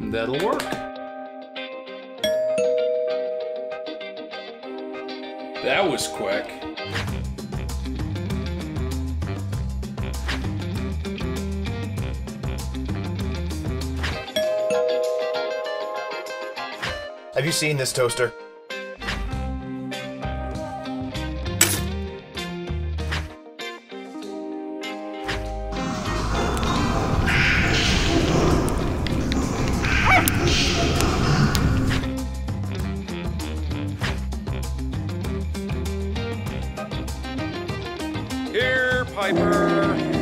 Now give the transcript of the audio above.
That'll work. That was quick. Have you seen this toaster? Piper.